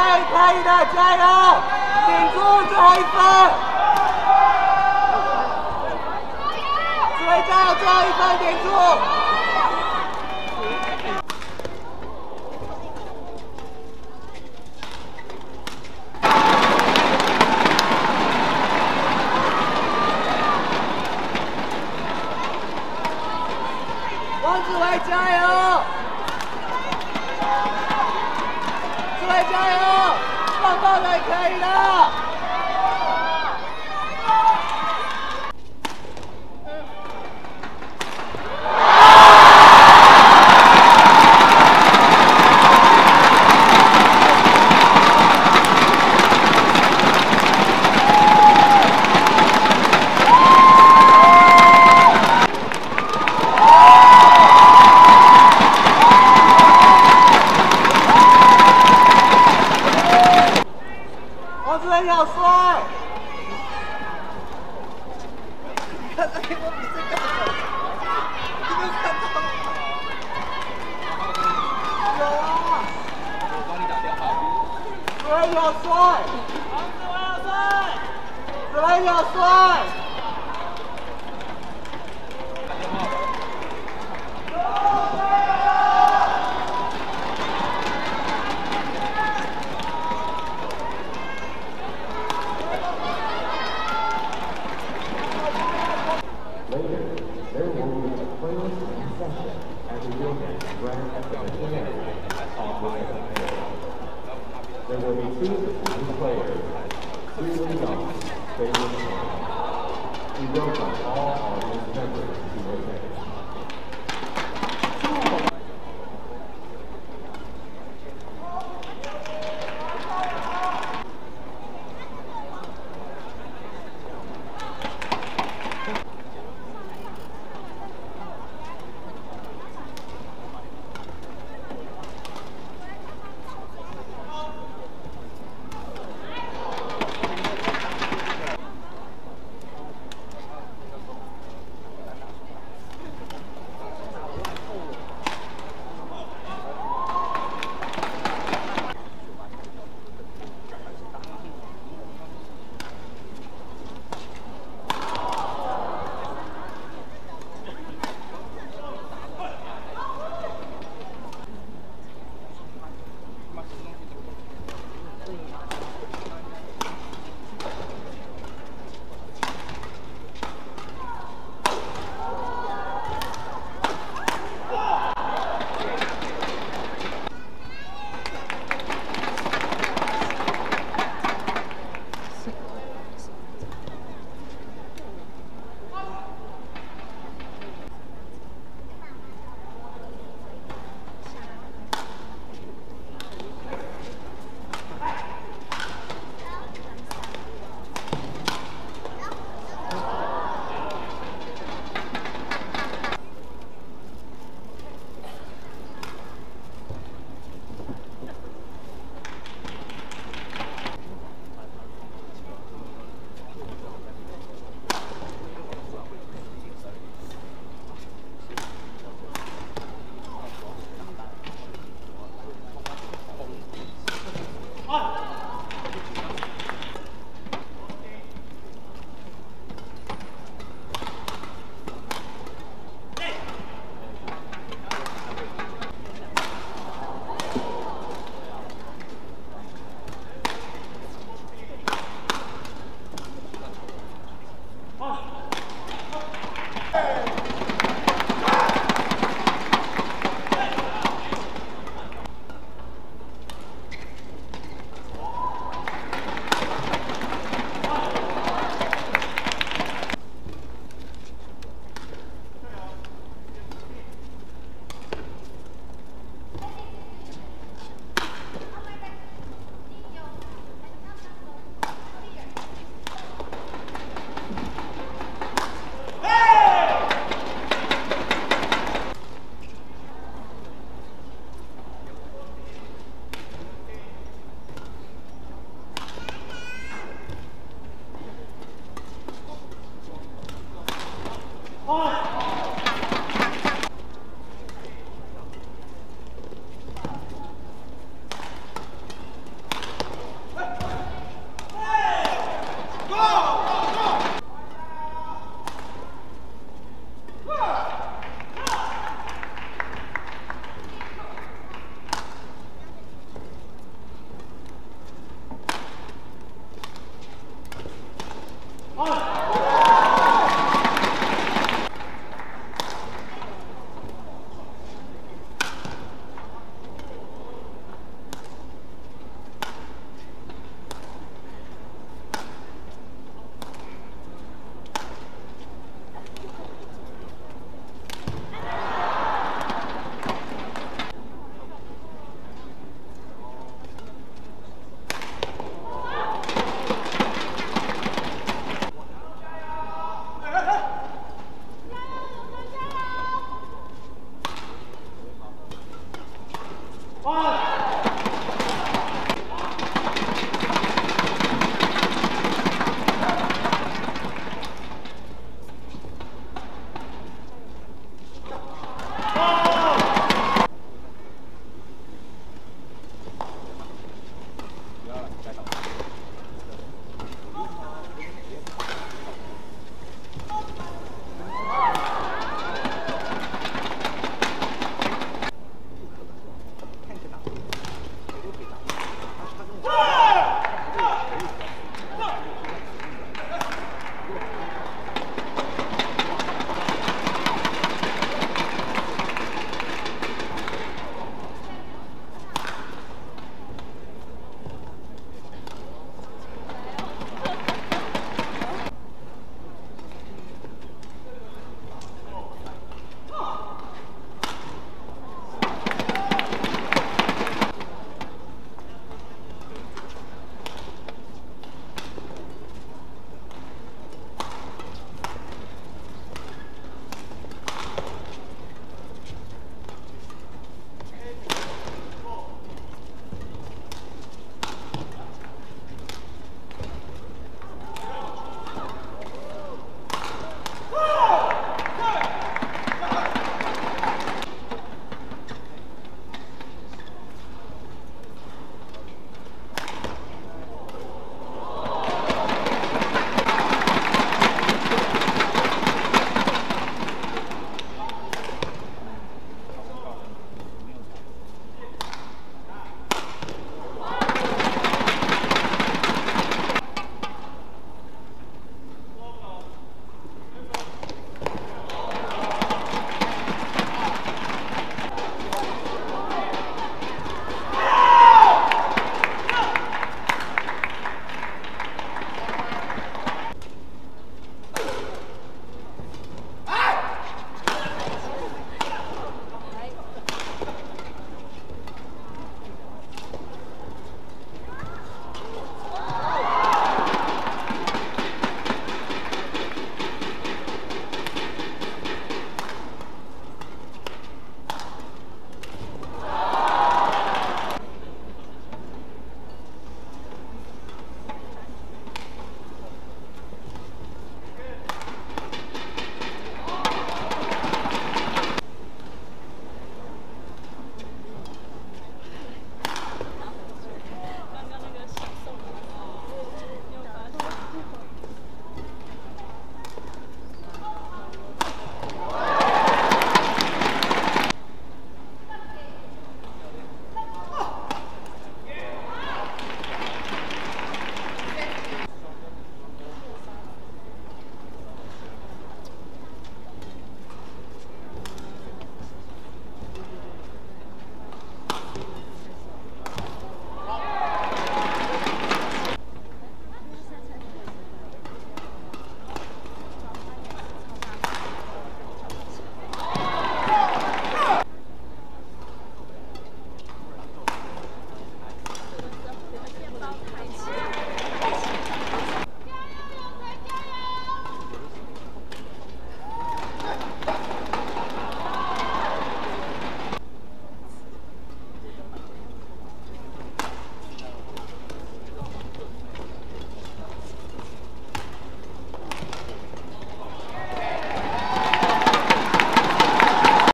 位可以的，加油！顶住最后一分！志伟加油，最后一分，顶住！王子维加油！志伟加油！来，可以的！志伟好帅！志伟好帅！包好了就不再回来